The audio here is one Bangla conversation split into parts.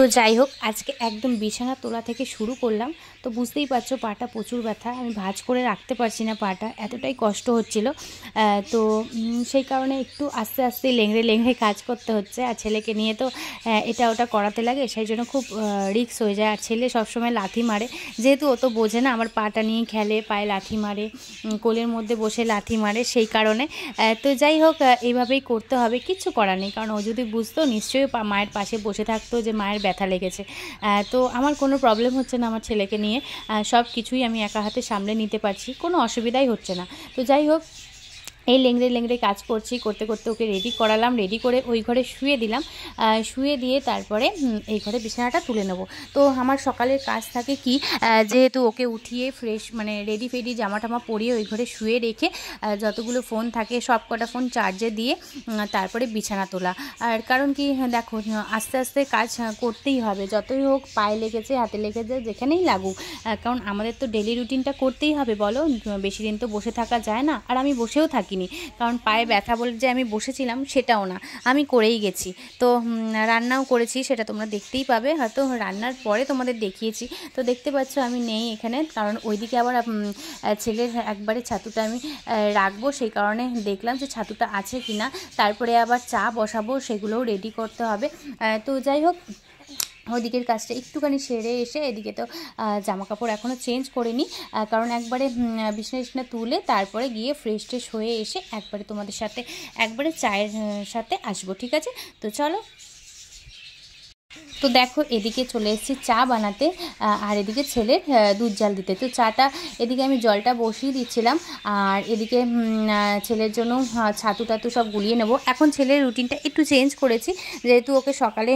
তো যাই হোক, আজকে একদম বিছানা তোলা থেকে শুরু করলাম। তো বুঝতেই পারছ, পাটা প্রচুর ব্যথা। আমি ভাজ করে রাখতে পারছি না পাটা, এতটাই কষ্ট হচ্ছিল। তো সেই কারণে একটু আস্তে আস্তে লেংড়ে লেংড়ে কাজ করতে হচ্ছে। আর ছেলেকে নিয়ে তো এটা ওটা করাতে লাগে, সেই জন্য খুব রিক্স হয়ে যায়। আর ছেলে সবসময় লাথি মারে। যেহেতু ও তো বোঝে না, আমার পাটা নিয়ে খেলে, পায়ে লাথি মারে কোলের মধ্যে বসে লাথি মারে, সেই কারণে। তো যাই হোক এইভাবেই করতে হবে, কিচ্ছু করার নেই। কারণ ও যদি বুঝতো, নিশ্চয়ই মায়ের পাশে বসে থাকতো যে মায়ের ব্যথা লেগেছে। তো আমার কোনো প্রবলেম হচ্ছে না আমার ছেলেকে নিয়ে। সব কিছুই আমি একা হাতে সামলে নিতে পারছি। কোনো অসুবিধাই হচ্ছে না। তো যাই হোক এই লেংড়ে লেংড়ে কাজ করছি, করতে করতে ওকে রেডি করালাম রেডি করে ওই ঘরে শুয়ে দিলাম। শুয়ে দিয়ে তারপরে এই ঘরে বিছানাটা তুলে নেব। তো আমার সকালের কাজ থাকে কি যেহেতু ওকে উঠিয়ে ফ্রেশ মানে রেডি ফেডি জামা টামা পরিয়ে ওই ঘরে শুয়ে রেখে যতগুলো ফোন থাকে সব কটা ফোন চার্জে দিয়ে তারপরে বিছানা তোলা। আর কারণ কি দেখো, আস্তে আস্তে কাজ করতেই হবে। যতই হোক পায়ে লেগেছে, হাতে লেগেছে, যেখানেই লাগুক। কারণ আমাদের তো ডেলি রুটিনটা করতেই হবে, বলো। বেশি দিন তো বসে থাকা যায় না। আর আমি বসেও থাকি। দেখিনি কারণ পায়ে ব্যথা বলে যে আমি বসেছিলাম সেটাও না। আমি করেই গেছি। তো রান্নাও করেছি, সেটা তোমরা দেখতেই পাবে। হয়তো রান্নার পরে তোমাদের দেখিয়েছি। তো দেখতে পাচ্ছ আমি নেই এখানে। কারণ ওইদিকে আবার ছেলের একবারে ছাতুটা আমি রাখব। সেই কারণে দেখলাম যে ছাতুটা আছে কি না তারপরে আবার চা বসাবো, সেগুলোও রেডি করতে হবে। তো যাই হোক ওদিকের কাজটা একটুখানি সেরে এসে এদিকে তো জামা কাপড় এখনও চেঞ্জ করিনি কারণ একবারে বিছনা বিছনা তুলে তারপরে গিয়ে ফ্রেশ ট্রেশ হয়ে এসে একবারে তোমাদের সাথে, একবারে চায়ের সাথে আসব, ঠিক আছে? তো চলো। তো দেখো, এদিকে চলে এসেছি চা বানাতে আর এদিকে ছেলের দুধ জাল দিতে। তো চাটা, এদিকে আমি জলটা বসিয়ে দিচ্ছিলাম, আর এদিকে ছেলের জন্য ছাতু টাতু সব গুলিয়ে নেব। এখন ছেলের রুটিনটা একটু চেঞ্জ করেছি, যেহেতু ওকে সকালে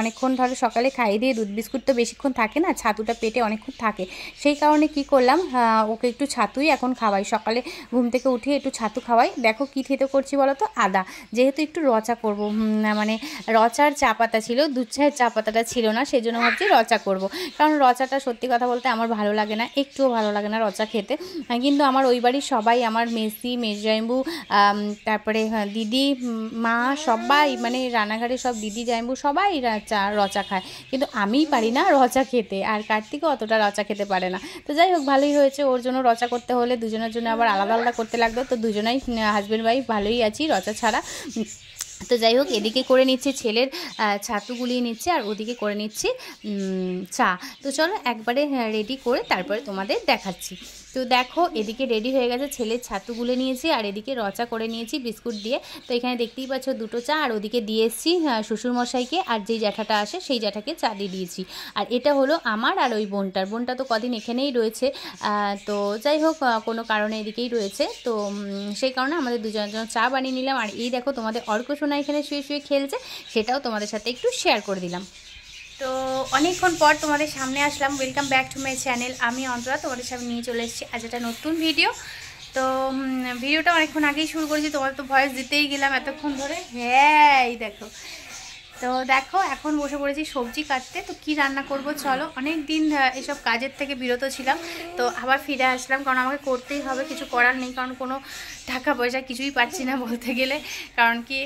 অনেকক্ষণ ধরো সকালে খাইয়ে দিয়ে দুধ বিস্কুট তো বেশিক্ষণ থাকে না, ছাতুটা পেটে অনেকক্ষণ থাকে। সেই কারণে কি করলাম ওকে একটু ছাতুই এখন খাওয়াই। সকালে ঘুম থেকে উঠে একটু ছাতু খাওয়াই। দেখো কী খেতে করছি বলো তো? আদা। যেহেতু একটু রচা করব মানে রচার চা পাতা ছিল, দুধ চায়ের চা পাতাটা ছিল না সেই জন্য ভাবছি রচা করব। কারণ রচাটা সত্যি কথা বলতে আমার ভালো লাগে না একটুও ভালো লাগে না রচা খেতে। কিন্তু আমার ওই বাড়ির সবাই আমার মেসি মেজজাইম্বু তারপরে হ্যাঁ, দিদি মা সবাই মানে রান্নাঘাটে সব দিদি জাইম্বু সবাই চা রচা খায়। কিন্তু আমিই পারি না রচা খেতে আর কার্তিকও অতটা রচা খেতে পারে না। তো যাই হোক ভালোই হয়েছে। ওর জন্য রচা করতে হলে দুজনের জন্য আবার আলাদা আলাদা করতে লাগতো। তো দুজনাই হাজব্যান্ড ওয়াইফ ভালোই আছি রচা ছাড়া। তো যাই হোক, এদিকে করে নিচ্ছি ছেলের ছাতু গুলিয়ে নিচ্ছে আর ওদিকে করে নিচ্ছি চা। তো চলো একবারে রেডি করে তারপরে তোমাদের দেখাচ্ছি। তো দেখো, এদিকে রেডি হয়ে গেছে, ছেলের ছাতু গুলে নিয়েছি আর এদিকে রচা করে নিয়েছি বিস্কুট দিয়ে। তো এখানে দেখতেই পাচ্ছ দুটো চা আর ওদিকে দিয়ে এসেছি শ্বশুরমশাইকে আর যেই জ্যাঠাটা আসে সেই জ্যাঠাকে চা দিয়ে দিয়েছি। আর এটা হলো আমার আর ওই বোনটার। বোনটা তো কদিন এখানেই রয়েছে তো যাই হোক কোনো কারণে এদিকেই রয়েছে। তো সেই কারণে আমাদের দুজনের চা বানিয়ে নিলাম। আর এই দেখো তোমাদের অর্ক সোনা এখানে শুয়ে শুয়ে খেলছে, সেটাও তোমাদের সাথে একটু শেয়ার করে দিলাম। তো অনেকক্ষণ পর তোমাদের সামনে আসলাম। Welcome back to my channel আমি অন্তরা, তোমাদের সামনে নিয়ে চলে এসেছি আজ একটা নতুন ভিডিও তো ভিডিওটা অনেকক্ষণ আগেই শুরু করেছি তোমার তো ভয়েস দিতেই গেলাম এতক্ষণ ধরে। হ্যাঁ দেখো। তো দেখো, এখন বসে পড়েছি সবজি কাটতে। তো কি রান্না করব চলো। অনেক দিন এসব কাজের থেকে বিরত ছিলাম। তো আবার ফিরে আসলাম, কারণ আমাকে করতেই হবে। কিছু করার নেই, কারণ কোনো টাকা পয়সা কিছুই পাচ্ছি না বলতে গেলে। কারণ কি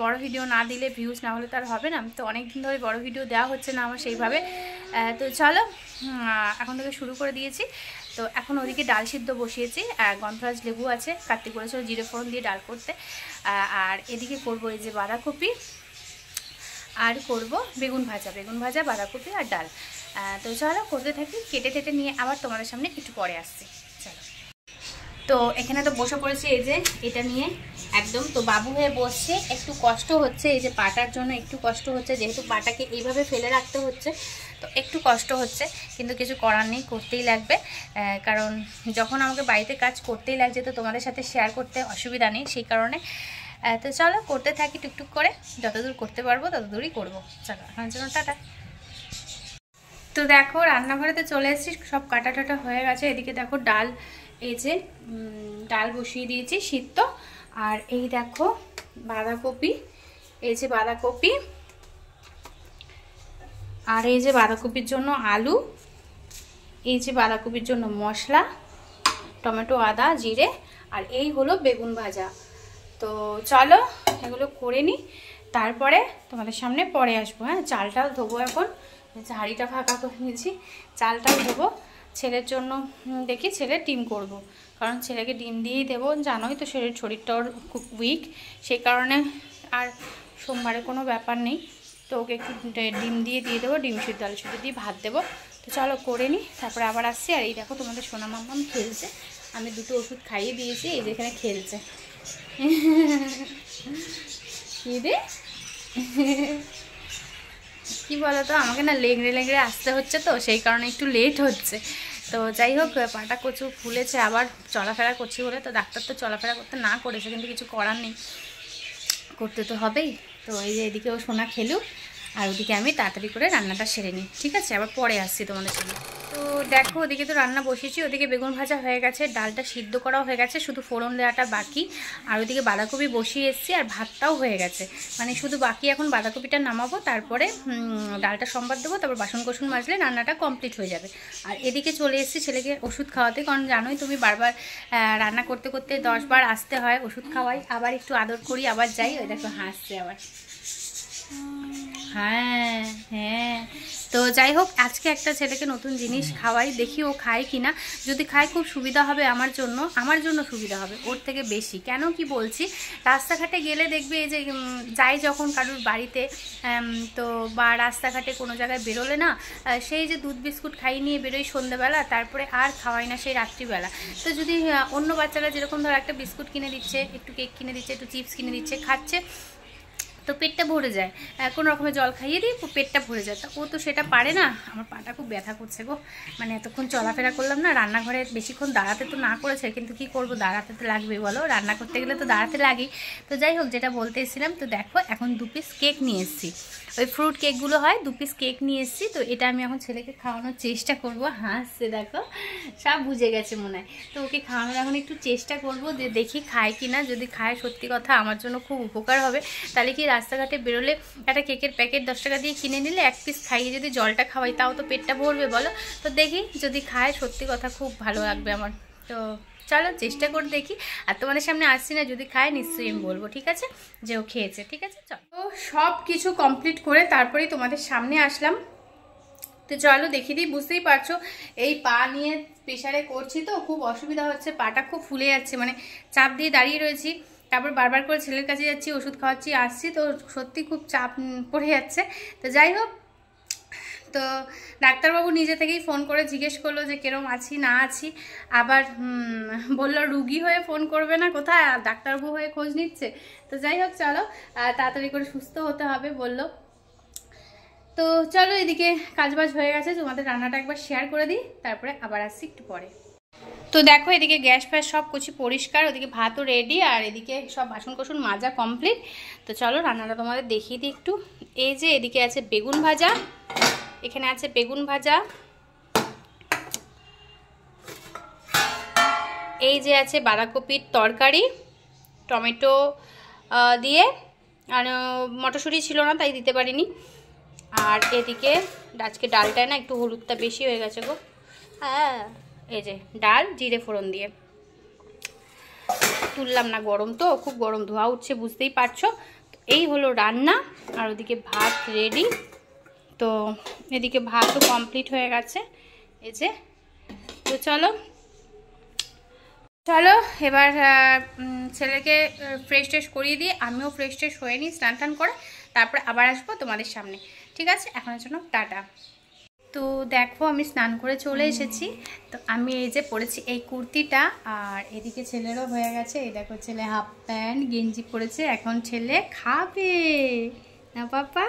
বড় ভিডিও না দিলে ভিউজ না হলে তার হবে না। তো অনেক দিন ধরে বড় ভিডিও দেওয়া হচ্ছে না আমার সেইভাবে। তো চলো এখন থেকে শুরু করে দিয়েছি। তো এখন ওদিকে ডাল সিদ্ধ বসিয়েছি গন্ধরাজ লেবু আছে, কার্তিক বলেছিল জিরে ফোড়ন দিয়ে ডাল করতে। আর এদিকে করব এই যে বাঁধাকপি। আর করব বেগুন ভাজা বেগুন ভাজা, বাঁধাকপি আর ডাল। তো চলো করতে থাকি, কেটে টেটে নিয়ে আবার তোমাদের সামনে একটু পরে আসছি। চলো। তো এখানে তো বসে পড়েছি, এই যে এটা নিয়ে একদম। তো বাবু হয়ে বসছে, একটু কষ্ট হচ্ছে, এই যে পাটার জন্য একটু কষ্ট হচ্ছে, যেহেতু পাটাকে এইভাবে ফেলে রাখতে হচ্ছে, তো একটু কষ্ট হচ্ছে, কিন্তু কিছু করার নেই, করতেই লাগবে। কারণ যখন আমাকে বাড়িতে কাজ করতেই লাগছে, তো তোমাদের সাথে শেয়ার করতে অসুবিধা নেই, সেই কারণে তো চলো, করতে থাকি টুকটুক করে। যতদূর করতে পারব, ততদূরই করব। চলো, এখন জন্য টাটা। তো দেখো রান্নাঘরেতে চলে এসেছি, সব কাটা টাটা হয়ে গেছে। এদিকে দেখো ডাল, এই যে ডাল বসিয়ে দিয়েছি, সিদ্ধ। আর এই দেখো, বাঁধাকপি, এই যে বাঁধাকপি। আর এই যে বাঁধাকপির জন্য আলু, এই যে বাঁধাকপির জন্য মশলা, টমেটো, আদা, জিরে। আর এই হলো বেগুন ভাজা। তো চলো এগুলো করে নিই তারপরে তোমাদের সামনে পরে আসব। হ্যাঁ চালটাও ধোবো এখন। হাঁড়িটা ফাঁকা করে নিয়েছি, চালটাও ধোবো। ছেলের জন্য দেখি ছেলে ডিম করব। কারণ ছেলেকে ডিম দিয়েই দেবো, জানোই তো শরীর শরীরটাও খুব উইক সেই কারণে আর সোমবারে কোনো ব্যাপার নেই। তো ওকে একটু ডিম দিয়ে দিয়ে দেবো, ডিম সিদ্ধ আলু সিদ্ধ দিয়ে ভাত দেবো। তো চলো করে নিই তারপরে আবার আসছি। আর এই দেখো তোমাদের সোনা মাম্মাম খেলছে। আমি দুটো ওষুধ খাইয়ে দিয়েছি, এই যেখানে খেলছে। কি রে কি বলতো, আমাকে না লেগড়ে লেগড়ে আসতে হচ্ছে তো, সেই কারণে একটু লেট হচ্ছে। তো যাই হোক, পাটা কচু ফুলেছে, আবার চলাফেরা করছি বলে তো ডাক্তার তো চলাফেরা করতে না করেছে, কিন্তু কিছু করার নেই। করতে তো হবেই। তো এই যে এদিকে ও সোনা খেলুক, আর ওদিকে আমি তাড়াতাড়ি করে রান্নাটা সেরে নিই, ঠিক আছে? আবার পরে আসছি তোমাদের সঙ্গে। দেখো, ওদিকে তো রান্না বসিয়েছি ওদিকে বেগুন ভাজা হয়ে গেছে, ডালটা সিদ্ধ করাও হয়ে গেছে, শুধু ফোড়ন দেওয়াটা বাকি। আর ওদিকে বাঁধাকপি বসিয়ে এসেছি, আর ভাতটাও হয়ে গেছে। মানে শুধু বাকি এখন বাঁধাকপিটা নামাবো, তারপরে ডালটা সম্বাদ দেবো, তারপর বাসন কোসন মাজলে রান্নাটা কমপ্লিট হয়ে যাবে। আর এদিকে চলে এসেছি ছেলেকে ওষুধ খাওয়াতে, কারণ জানোই তুমি বারবার রান্না করতে করতে দশবার আসতে হয় ওষুধ খাওয়াই। আবার একটু আদর করি, আবার যাই, ওই দেখো হাসছে আবার। হ্যাঁ হ্যাঁ। তো যাই হোক, আজকে একটা ছেলেকে নতুন জিনিস খাওয়াই, দেখি ও খায় কি না যদি খায়, খুব সুবিধা হবে আমার জন্য আমার জন্য সুবিধা হবে, ওর থেকে বেশি। কেন কি বলছি, রাস্তাঘাটে গেলে দেখবে এই যে যাই যখন কারুর বাড়িতে তো বা রাস্তাঘাটে কোনো জায়গায় বেরোলে না সেই যে দুধ বিস্কুট খাই নিয়ে বেরোই সন্ধ্যেবেলা তারপরে আর খাওয়াই না সেই রাত্রিবেলা। তো যদি অন্য বাচ্চারা যেরকম ধর একটা বিস্কুট কিনে দিচ্ছে, একটু কেক কিনে দিচ্ছে, একটু চিপস কিনে দিচ্ছে, খাচ্ছে তো পেটটা ভরে যায়। কোনো রকমের জল খাইয়ে দিই পেটটা ভরে যায়। তা ও তো সেটা পারে না। আমার পাটা খুব ব্যথা করছে গো। মানে এতক্ষণ চলাফেরা করলাম না, রান্নাঘরে বেশিক্ষণ দাঁড়াতে তো না করেছে, কিন্তু কি করব, দাঁড়াতে তো লাগবে বলো। রান্না করতে গেলে তো দাঁড়াতে লাগেই। তো যাই হোক, যেটা বলতে এসেছিলাম, তো দেখো, এখন দু পিস কেক নিয়ে এসেছি। ওই ফ্রুট কেকগুলো হয়, দু পিস কেক নিয়ে এসেছি। তো এটা আমি এখন ছেলেকে খাওয়ানোর চেষ্টা করব। হাসছে, দেখো। সব বুঝে গেছে মনে হয়। তো ওকে খাওয়ানোর এখন একটু চেষ্টা করব যে দেখি খায় কি না যদি খায়, সত্যি কথা, আমার জন্য খুব উপকার হবে। তাহলে কি রাস্তাঘাটে বেরোলে একটা কেকের প্যাকেট দশ টাকা দিয়ে কিনে নিলে এক পিস খাইয়ে যদি জলটা খাওয়াই, তাও তো পেটটা ভরবে বলো। তো দেখি যদি খায়, সত্যি কথা খুব ভালো লাগবে আমার। তো চলো চেষ্টা করে দেখি। আর তোমাদের সামনে আসছি না, যদি খায় নিশ্চয়ই আমি বলব, ঠিক আছে? যে ও খেয়েছে, ঠিক আছে? চলো। তো সব কিছু কমপ্লিট করে তারপরেই তোমাদের সামনে আসলাম। তো চলো দেখিয়ে দিই, বুঝতেই পারছ, এই পা নিয়ে প্রেশারে করছি তো, খুব অসুবিধা হচ্ছে, পাটা খুব ফুলে যাচ্ছে মানে চাপ দিয়ে দাঁড়িয়ে রয়েছি। তারপর বারবার করে ছেলের কাছে যাচ্ছি, ওষুধ খাওয়াচ্ছি, আসছি, তো সত্যি খুব চাপ পড়ে যাচ্ছে। তো যাই হোক, তো ডাক্তারবাবু নিজে থেকেই ফোন করে জিজ্ঞেস করল যে কেরম আছি, না আছি। আবার বলল রুগী হয়ে ফোন করবে না কোথায়, আর ডাক্তারবাবু হয়ে খোঁজ নিচ্ছে। তো যাই হোক, চলো তাড়াতাড়ি করে সুস্থ হতে হবে বলল। তো চলো এদিকে কাজবাজ হয়ে গেছে, তোমাদের রান্নাটা একবার শেয়ার করে দিই, তারপরে আবার আসছি একটু পরে। তো দেখো, এদিকে গ্যাস ফ্যাস সব কিছু পরিষ্কার, ওদিকে ভাতও রেডি আর এদিকে সব বাসন কোসন মাজা কমপ্লিট তো চলো, রান্নাটা তোমাদের দেখিয়ে দিই একটু। এই যে এদিকে আছে বেগুন ভাজা, এখানে আছে বেগুন ভাজা। এই যে আছে বাঁধাকপির তরকারি, টমেটো দিয়ে, আর মটরশুঁটি ছিল না, তাই দিতে পারিনি। আর এদিকে আজকে ডালটায় না একটু হলুদটা বেশি হয়ে গেছে গো। হ্যাঁ। এই যে ডাল, জিরে ফোড়ন দিয়ে। তুললাম না গরম তো, খুব গরম ধোয়া উঠছে, বুঝতেই পারছ। এই হলো রান্না, আর ওদিকে ভাত রেডি তো এদিকে ভাতও কমপ্লিট হয়ে গেছে। এই যে, তো চলো। চলো, এবার ছেলেকে ফ্রেশ ট্রেশ করিয়ে দিয়ে, আমিও ফ্রেশ ট্রেশ হয়ে নিই স্নান টান করে, তারপরে আবার আসব তোমাদের সামনে। ঠিক আছে? এখনের জন্য টাটা। তো দেখো আমি স্নান করে চলে এসেছি। তো আমি এই যে পরেছি এই কুর্তিটা আর এদিকে ছেলেরও হয়ে গেছে। এই দেখো ছেলে হাফ প্যান্ট গেঞ্জি পরেছে এখন ছেলে খাবে। না পাপা?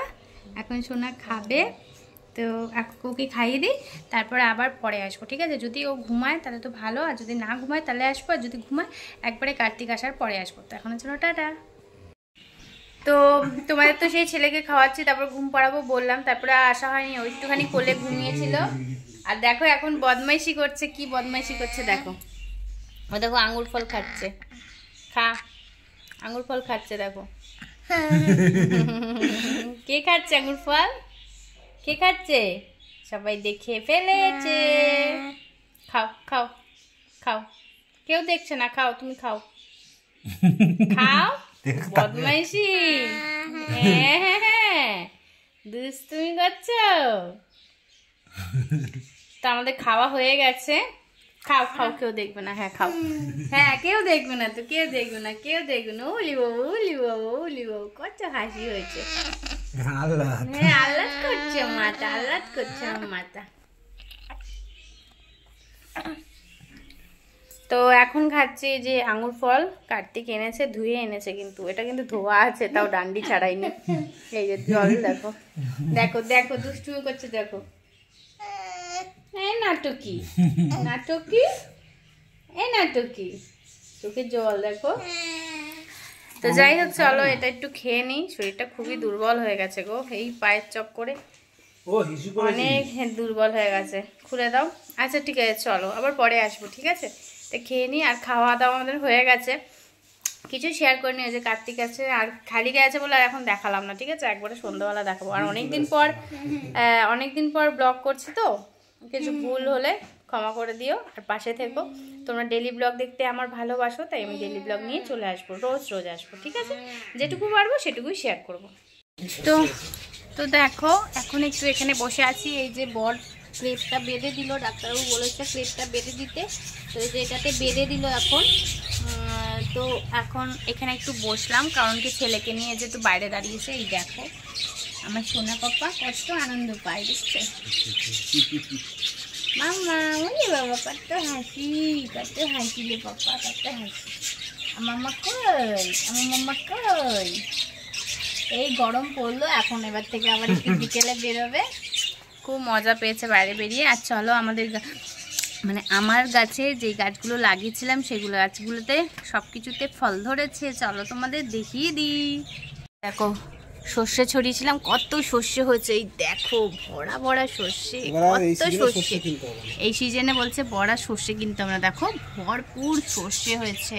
এখন সোনা খাবে। তো ওকে খাইয়ে দিই তারপরে আবার পরে আসব ঠিক আছে? যদি ও ঘুমায় তাহলে তো ভালো আর যদি না ঘুমায় তাহলে আসব আর যদি ঘুমায় একবারে কার্তিক আসার পরে আসব। তো এখন চলো টাটা। তো তোমাদের তো সেই ছেলেকে খাওয়াচ্ছি, তারপর ঘুম পড়াবো বললাম, তারপরে আসা হয়নি ওই একটুখানি কোলে ঘুমিয়েছিল। আর দেখো এখন বদমাইশি করছে, কি বদমাইশি করছে দেখো। ও দেখো আঙুর ফল খাচ্ছে। খা আঙুর ফল খাচ্ছে দেখো। কে খাচ্ছে আঙুর ফল? কে খাচ্ছে? সবাই দেখে ফেলেছে। খাও খাও খাও। কেউ দেখছে না, খাও, তুমি খাও। খাও। বদমাইশি? হ্যাঁ দুষ্টুমি করছ? তো আমাদের খাওয়া হয়ে গেছে। খাও খাও কেউ দেখবে না। হ্যাঁ খাও। হ্যাঁ কেউ দেখবে না তো কেউ দেখবে না কেউ দেখবে না। উলি বাবু উলি বাবু উলি বাবু কত হাসি হয়েছে। আল্লাহ। হ্যাঁ আল্লাদ করছে মাথা আল্লাদ করছে আমার মাথা। তো এখন খাচ্ছি যে আঙুর ফল কার্তিক এনেছে ধুয়ে এনেছে কিন্তু। এটা কিন্তু ধোয়া আছে তাও ডান্ডি ছাড়াইনি। এই যে জল দেখো। দেখো দেখো দুষ্টু করছে দেখো। এই নাটকি নাটকি এই নাটকি। চোখে জল দেখো। তো যাই হোক চলো এটা একটু খেয়ে নিই। শরীরটা খুবই দুর্বল হয়ে গেছে গো এই পায়ের চপ করে। অনেক দুর্বল হয়ে গেছে। খুলে দাও। আচ্ছা ঠিক আছে চলো আবার পরে আসব ঠিক আছে? খেয়ে নিই আর খাওয়া দাওয়া আমাদের হয়ে গেছে। কিছু শেয়ার করে নিয়ে যে কার্তিক আছে আর খালি গায়ে আছে বলে আর এখন দেখালাম না ঠিক আছে? একবারে সন্ধ্যাবেলা দেখাবো। আর অনেক দিন পর অনেক দিন পর ব্লগ করছি তো কিছু ভুল হলে ক্ষমা করে দিও আর পাশে থেকো। তোমরা ডেলি ব্লগ দেখতে আমার ভালোবাসো তাই আমি ডেলি ব্লগ নিয়ে চলে আসব রোজ রোজ আসব ঠিক আছে? যেটুকু পারব সেটুকুই শেয়ার করব। তো তো দেখো এখন একটু এখানে বসে আছি এই যে বর ক্রেপটা বেঁধে দিল, ডাক্তারবাবু বলেছে ক্রেপটা বেঁধে দিতে। তো এই যে এটাতে বেঁধে দিল এখন। তো এখন এখানে একটু বসলাম, কারণ কি ছেলেকে নিয়ে যেহেতু বাইরে দাঁড়িয়েছে, এই দেখো। আমার সোনা পাপা কত আনন্দ পায় দেখছ মামা ওরে বাবা, কত হাসি কত হাসি পাপা, কত হাসি। আমার মাম্মা কই? আমার মাম্মা কই? এই গরম পড়ল, এখন এবার থেকে আবার একটু বিকেলে বেরোবে। খুব মজা পেয়েছে বাইরে বেরিয়ে। আর চলো আমাদের মানে আমার গাছে যে গাছগুলো লাগিয়েছিলাম সেগুলো গাছগুলোতে সব কিছুতে ফল ধরেছে। চলো তোমাদের দেখিয়ে দিই। দেখো সর্ষে ছড়িয়েছিলাম কত সর্ষে হয়েছে। এই দেখো ভরা ভরা সর্ষে কত সর্ষে। এই সিজনে বলছে বড়া সর্ষে কিনতে আমরা দেখো ভরপুর সর্ষে হয়েছে।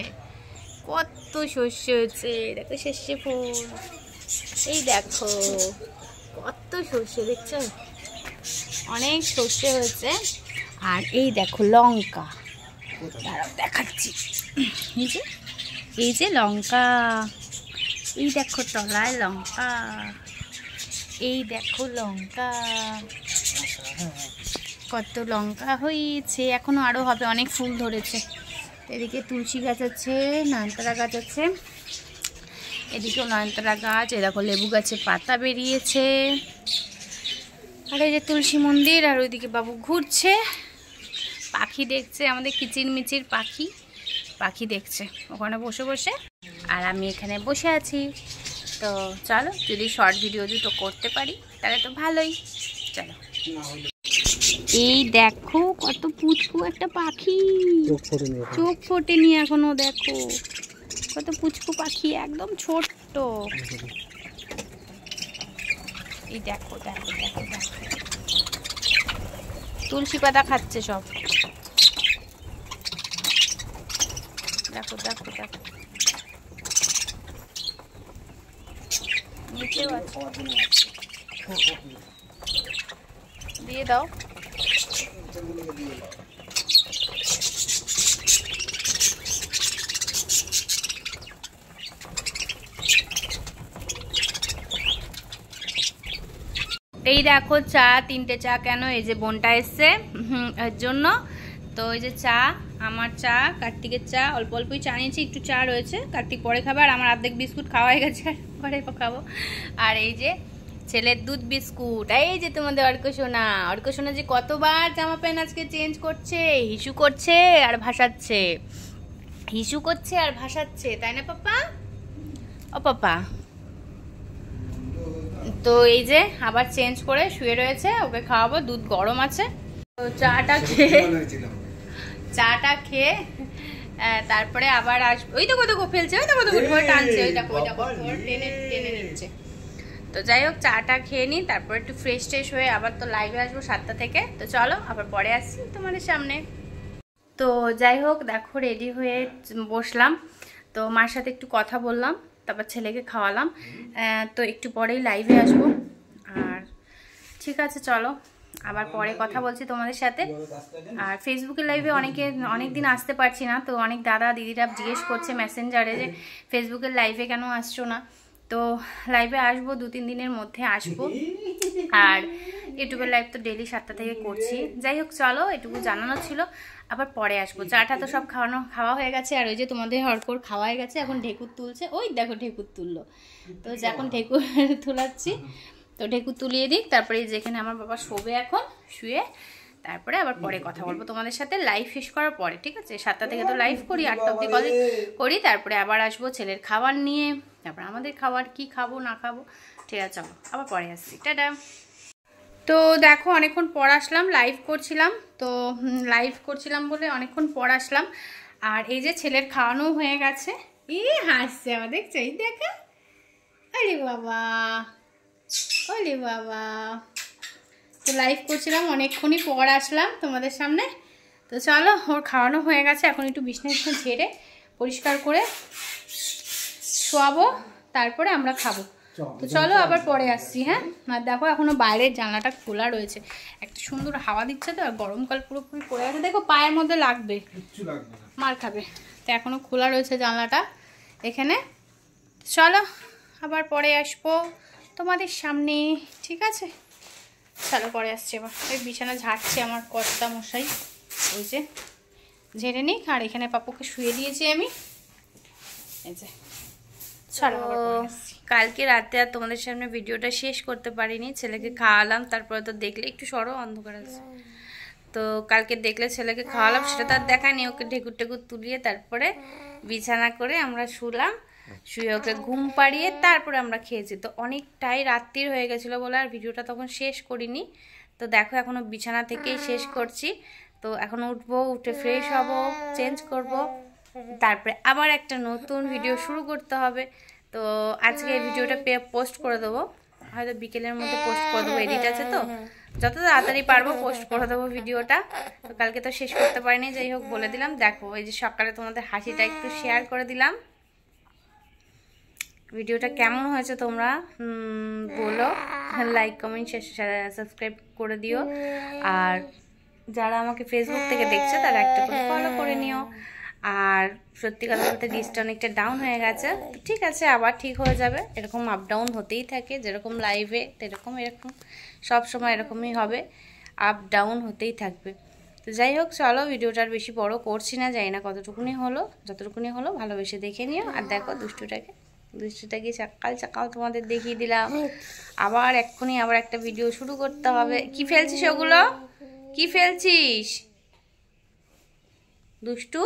কত সর্ষে হয়েছে। দেখো সর্ষে ফুল। এই দেখো কত সর্ষে দেখছ? অনেক সর্ষে হয়েছে। আর এই দেখো লঙ্কা। দেখাচ্ছি। এই যে এই যে লঙ্কা। এই দেখো তলায় লঙ্কা। এই দেখো লঙ্কা। কত লঙ্কা হয়েছে। এখনও আরও হবে, অনেক ফুল ধরেছে। এদিকে তুলসী গাছ আছে, নয়নতারা গাছ আছে। এদিকেও নয়নতারা গাছ, এ দেখো লেবু গাছে পাতা বেরিয়েছে। আর এই যে তুলসী মন্দির আর ওইদিকে বাবু ঘুরছে। পাখি দেখছে আমাদের কিচির মিচির পাখি পাখি দেখছে ওখানে বসে বসে। আর আমি এখানে বসে আছি। তো চলো যদি শর্ট ভিডিও দুটো করতে পারি তাহলে তো ভালোই। চলো। এই দেখো কত পুচকু একটা পাখি। চোখ ফোটেনি এখনও দেখো। কত পুচকু পাখি একদম ছোট্ট। এই দেখো দেখো দেখো দেখো। তুলসী পাতা খাচ্ছে সব। দেখো দেখো দেখো। নিচেও আছে। দিয়ে দাও। এই দেখো চা, তিনটে চা কেন? এই যে বোনটা এসছে এর জন্য। তো এই যে চা, আমার চা, কার্তিকের চা, অল্প অল্পই চা নিয়েছি, একটু চা রয়েছে। কার্তিক পরে খাবে, আর আমার অর্ধেক বিস্কুট খাওয়া হয়ে গেছে পরে খাব। আর এই যে ছেলের দুধ বিস্কুট, এই যে তোমাদের অর্ক সোনা। অর্ক সোনা যে কতবার জামা প্যান্ট আজকে চেঞ্জ করছে, হিসু করছে আর ভাসাচ্ছে। হিসু করছে আর ভাসাচ্ছে, তাই না পাপা ও পাপা তো এই যে আবার চেঞ্জ করে শুয়ে রয়েছে ওকে খাওয়াবো দুধ গরম আছে। তো চাটা খেয়ে চাটা খেয়ে তারপরে আবার আসব ওই তো কত ফেলছে ওই তো কত টানছে ওই দেখো ওই দেখো টেনে টেনে নিচ্ছে। তো যাই হোক চাটা খেয়ে নিই তারপর একটু ফ্রেশ ট্রেশ হয়ে আবার তো লাইভে আসব সাতটা থেকে। তো চলো আবার পরে আসছি তোমাদের সামনে। তো যাই হোক দেখো রেডি হয়ে বসলাম। তো মার সাথে একটু কথা বললাম। তারপর ছেলেকে খাওয়ালাম। তো একটু পরেই লাইভে আসব। আর ঠিক আছে, চলো। আবার পরে কথা বলছি তোমাদের সাথে। আর ফেসবুকের লাইভে অনেকে অনেক দিন আসতে পারছি না। তো অনেক দাদা দিদিরা জিজ্ঞেস করছে মেসেঞ্জারে যে ফেসবুকের লাইভে কেন আসছো না? তো লাইভে আসব দু তিন দিনের মধ্যে আসব। আর ইউটিউবের লাইভ তো ডেলি সাতটা থেকে করছি। যাই হোক, চলো, এটুকু জানানো ছিল। আবার পরে আসব। চাটা তো সব খাওয়ানো, খাওয়া হয়ে গেছে। আর ওই যে তোমাদের হরকর খাওয়া হয়ে গেছে, এখন ঢেকুর তুলছে। ওই দেখো ঢেকুর তুললো। তো এখন ঢেকুর তুলাচ্ছি। তো ঢেকুর তুলিয়ে দিই তারপরে যেখানে আমার বাবা শোবে এখন, শুয়ে। তারপরে আবার পরে কথা বলব তোমাদের সাথে। লাইভ শেষ করার পরে, ঠিক আছে? সাতটা থেকে তো লাইভ করি, আটটা অব্দি কলে করি। তারপরে আবার আসব ছেলের খাবার নিয়ে। তারপর আমাদের খাবার কি খাব, না খাব, ঠিক আছে, চলো। আবার পরে আসছি। টাটা! তো দেখো, অনেকক্ষণ পর আসলাম লাইভ করছিলাম। তো লাইভ করছিলাম বলে অনেকক্ষণ পর আসলাম। আর এই যে ছেলের খাওয়ানো হয়ে গেছে। ই হাসছে আমার, দেখছ? এই দেখা। আরে বাবা ওরে বাবা। তো লাইভ করছিলাম, অনেকক্ষণই পর আসলাম তোমাদের সামনে। তো চলো, ওর খাওয়ানো হয়ে গেছে। এখন একটু বিছনা ঝেড়ে পরিষ্কার করে শোয়াবো, তারপরে আমরা খাব। তো চলো আবার পরে আসছি হ্যাঁ? আর দেখো এখনও বাইরের জানলাটা খোলা রয়েছে। একটা সুন্দর হাওয়া দিচ্ছে তো আর গরমকাল পুরোপুরি পড়ে আছে। দেখো পায়ের মধ্যে লাগবে। মার খাবে। তো এখনও খোলা রয়েছে জানলাটা এখানে। চলো আবার পরে আসব তোমাদের সামনে। ঠিক আছে? চলো পরে আসছি এবার। এই বিছানা ঝাড়ছে আমার কর্তা মশাই। ওই যে ঝেড়ে নিক। আর এখানে পাপুকে শুয়ে দিয়েছি আমি। এই যে চলো আবার পরে আসছি। কালকে রাতে আর তোমাদের সামনে ভিডিওটা শেষ করতে পারিনি। ছেলেকে খাওয়ালাম তারপরে তো দেখলে একটু সরো অন্ধকার আছে। তো কালকে দেখলে ছেলেকে খাওয়ালাম সেটা তো আর দেখায়নি ওকে ঢেকুর টেকুর তুলিয়ে তারপরে বিছানা করে আমরা শুলাম শুয়ে ওকে ঘুম পাড়িয়ে তারপরে আমরা খেয়েছি। তো অনেকটাই রাত্রির হয়ে গেছিল বলে আর ভিডিওটা তখন শেষ করিনি। তো দেখো এখনও বিছানা থেকেই শেষ করছি। তো এখন উঠবো উঠে ফ্রেশ হব চেঞ্জ করব। তারপরে আবার একটা নতুন ভিডিও শুরু করতে হবে। তো আজকে এই ভিডিওটা পোস্ট করে দেবো। হয়তো বিকেলের মধ্যে পোস্ট করে দেবো এডিট আছে তো। যত তাড়াতাড়ি পারব পোস্ট করে দেবো ভিডিওটা তো কালকে তো শেষ করতে পারিনি, যাই হোক বলে দিলাম। দেখো, এই যে সকালে তোমাদের হাসিটা একটু শেয়ার করে দিলাম। ভিডিওটা কেমন হয়েছে তোমরা? বলো। লাইক কমেন্ট সাবস্ক্রাইব করে দিও। আর যারা আমাকে ফেসবুক থেকে দেখছে, তারা একটা করে ফলো করে নিও। আর সত্যি কথা বলতে ডিসটা অনেকটা ডাউন হয়ে গেছে। ঠিক আছে, আবার ঠিক হয়ে যাবে। এরকম আপ ডাউন হতেই থাকে। যেরকম লাইভে এরকম এরকম। সব সময় এরকমই হবে। আপ ডাউন হতেই থাকবে। তো যাই হোক, চলো ভিডিওটা আর বেশি বড় করছি না। যাই না কতটুকুনি হলো, যতটুকুনি হলো, ভালোবেসে দেখে নিও। আর দেখো দুষ্টুটাকে। দুষ্টুটাকে সকাল সকাল তোমাদের দেখিয়ে দিলাম। আবার এক্ষুনি আবার একটা ভিডিও শুরু করতে হবে। কি ফেলছিস ওগুলো? কি ফেলছিস? দুষ্টু?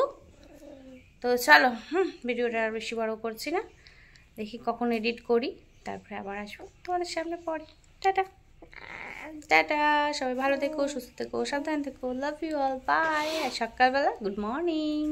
তো চলো, হুম, ভিডিওটা আর বেশি বড় করছি না। দেখি কখন এডিট করি, তারপরে আবার আসব। তোমাদের সামনে পরে। টাটা। টাটা। সবাই ভালো থেকো, সুস্থ থেকো, সাবধান থেকো। লাভ ইউ অল বাই আর সকালবেলা গুড মর্নিং